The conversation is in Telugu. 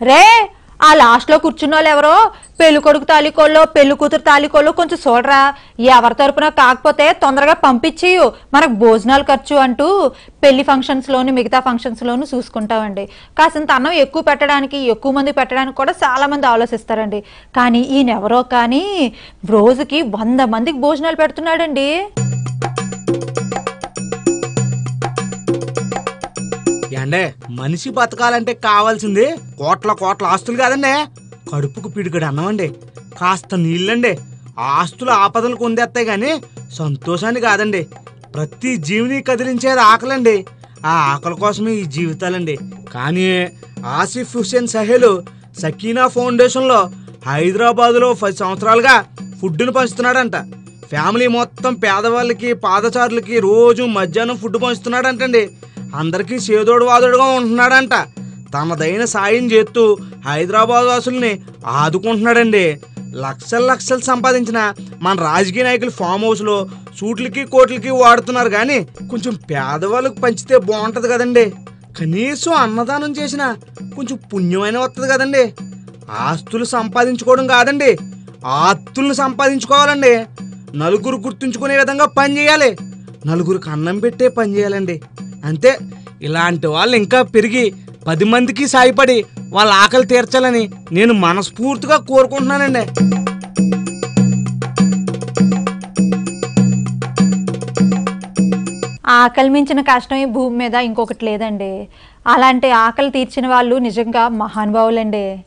రే ఆ లాస్ట్లో కూర్చున్న వాళ్ళు ఎవరో? పెళ్ళి కొడుకు తాలికోళ్ళు పెళ్ళి కూతురు తాలికోళ్ళు కొంచెం చూడరా. ఎవరి తరపున కాకపోతే తొందరగా పంపించేయు. మనకు భోజనాలు ఖర్చు అంటూ పెళ్ళి ఫంక్షన్స్లోను మిగతా ఫంక్షన్స్లోను చూసుకుంటామండి. కాసింత అన్నం ఎక్కువ పెట్టడానికి ఎక్కువ మంది పెట్టడానికి కూడా చాలామంది ఆలోచిస్తారండి. కానీ ఈయన ఎవరో కానీ రోజుకి వంద మందికి భోజనాలు పెడుతున్నాడండి. ఏండే మనిషి బతకాలంటే కావాల్సింది కోట్ల కోట్ల ఆస్తులు కాదండి. కడుపుకు పిడికడు అన్నమండి. కాస్త నీళ్ళండి. ఆస్తులు ఆపదలు కొందేస్తాయి కానీ సంతోషాన్ని కాదండి. ప్రతి జీవిని కదిలించేది ఆకలండి. ఆ ఆకలి కోసమే ఈ జీవితాలండి. కానీ ఆసిఫ్ హుస్సేన్ సహేలు సకీనా ఫౌండేషన్లో హైదరాబాదులో పది సంవత్సరాలుగా ఫుడ్ను పంచుతున్నాడంట. ఫ్యామిలీ మొత్తం పేదవాళ్ళకి పాదచారులకి రోజు మధ్యాహ్నం ఫుడ్ పంచుతున్నాడంటండి. అందరికీ చేదోడు వాదోడుగా ఉంటున్నాడంట. తనదైన సాయం చేస్తూ హైదరాబాద్ వాసుల్ని ఆదుకుంటున్నాడండి. లక్షల లక్షలు సంపాదించిన మన రాజకీయ నాయకులు ఫామ్ హౌస్లో సూట్లకి కోట్లకి వాడుతున్నారు కానీ కొంచెం పేదవాళ్ళకి పంచితే బాగుంటుంది కదండి. కనీసం అన్నదానం చేసిన కొంచెం పుణ్యమైన వస్తుంది కదండి. ఆస్తులు సంపాదించుకోవడం కాదండి. ఆస్తులను సంపాదించుకోవాలండి. నలుగురు గుర్తుంచుకునే విధంగా పని చేయాలి. నలుగురికి అన్నం పెట్టే పని చేయాలండి. అంతే. ఇలాంటి వాళ్ళు ఇంకా పెరిగి పది మందికి సాయపడి వాళ్ళ ఆకలి తీర్చాలని నేను మనస్ఫూర్తిగా కోరుకుంటున్నానండి. ఆకలి మించిన కష్టం ఈ భూమి మీద ఇంకొకటి లేదండి. అలాంటి ఆకలి తీర్చిన వాళ్ళు నిజంగా మహానుభావులండి.